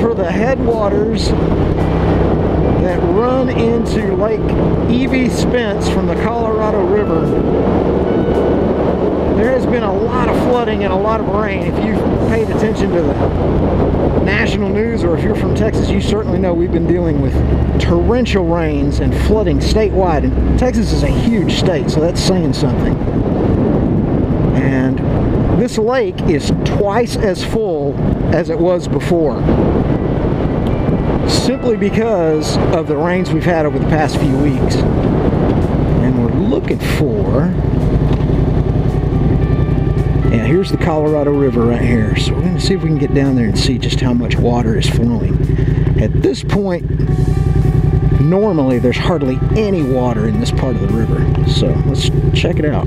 for the headwaters that run into Lake E.V. Spence from the Colorado River. There has been a lot of flooding and a lot of rain. If you've paid attention to the national news or if you're from Texas, you certainly know we've been dealing with torrential rains and flooding statewide. And Texas is a huge state, so that's saying something. And this lake is twice as full as it was before simply because of the rains we've had over the past few weeks. And we're looking for yeah, here's the Colorado River right here. So we're to see if we can get down there and see just how much water is flowing. At this point, normally there's hardly any water in this part of the river. So let's check it out.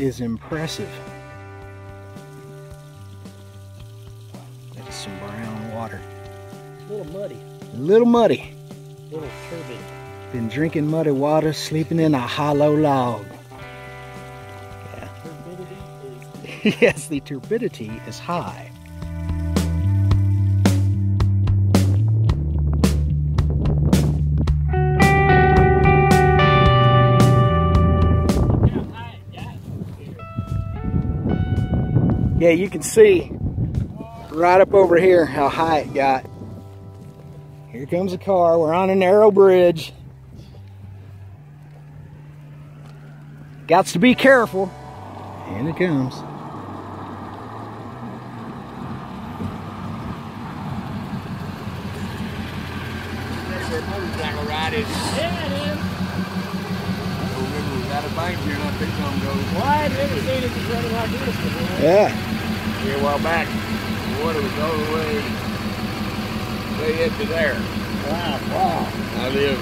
Is impressive. That is some brown water. A little muddy, A little muddy. a little turbid. Been drinking muddy water, sleeping in a hollow log. Turbidity is yes, the turbidity is high. Yeah, you can see right up over here how high it got. Here comes a car. We're on a narrow bridge. Gots to be careful. And it comes. motorcycle ride is. Yeah, it is. I remember we had a bank here not too long ago. Well, I had never seen it just running like this before. Yeah. Here a while back. The water was all the way, way up to there. Wow, wow. I live,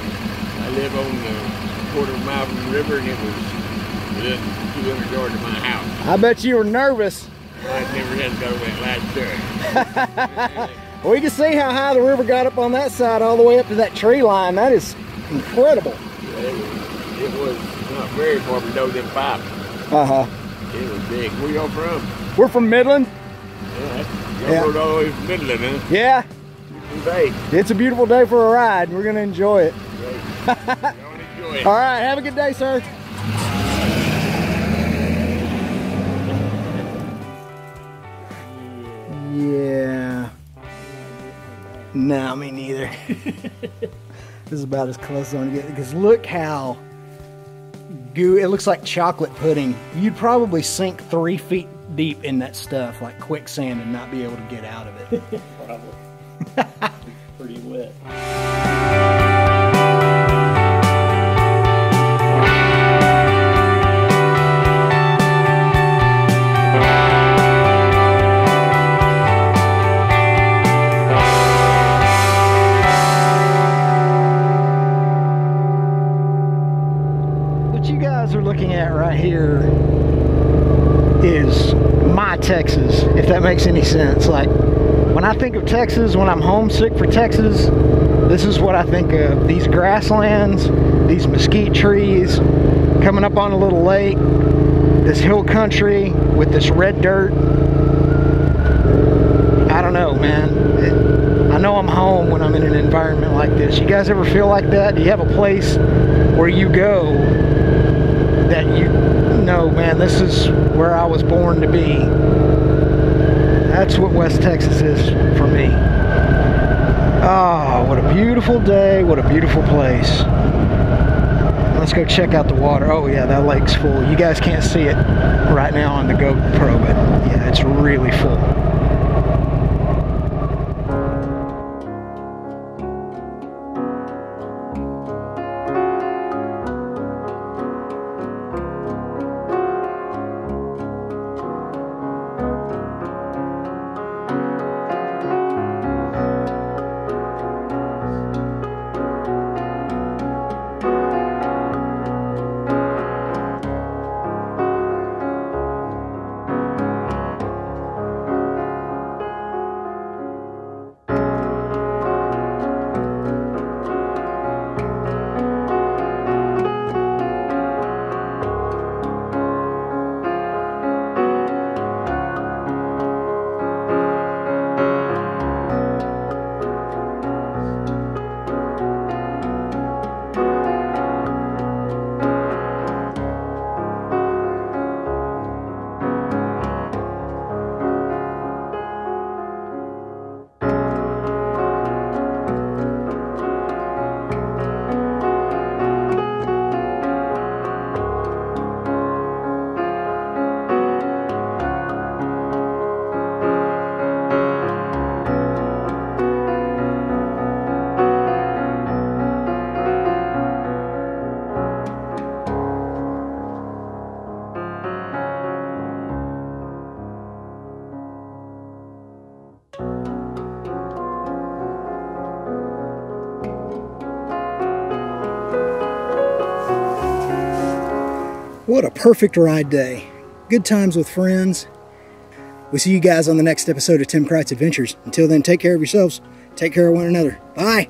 I live on the quarter mile from the river, and it was within 200 yards of my house. I bet you were nervous. I never had got over that last turn. Well, you can see how high the river got up on that side all the way up to that tree line. That is incredible. it, was, it was not very far below them pipe. Uh-huh. It was big. Where y'all from? We're from Midland. Yeah, y'all Yeah. rode all the way from Midland, huh? Yeah. Day. It's a beautiful day for a ride. We're going to enjoy it. Enjoy it. All right. Have a good day, sir. Yeah. No, me neither. this is about as close as I'm gonna get because look how goo. It looks like chocolate pudding. You'd probably sink three feet deep in that stuff like quicksand and not be able to get out of it. Probably. Pretty wet. Texas, if that makes any sense. Like when I think of Texas, when I'm homesick for Texas, this is what I think of. These grasslands, these mesquite trees, coming up on a little lake, this hill country with this red dirt. I don't know, man. It- I know I'm home when I'm in an environment like this. You guys ever feel like that? Do you have a place where you go that you know, man, this is where I was born to be. That's what West Texas is for me. Oh, what a beautiful day. What a beautiful place. Let's go check out the water. Oh, yeah, that lake's full. You guys can't see it right now on the GoPro, but yeah, it's really full. What a perfect ride day. Good times with friends. We'll see you guys on the next episode of Tim Kreitz Adventures. Until then, take care of yourselves. Take care of one another. Bye.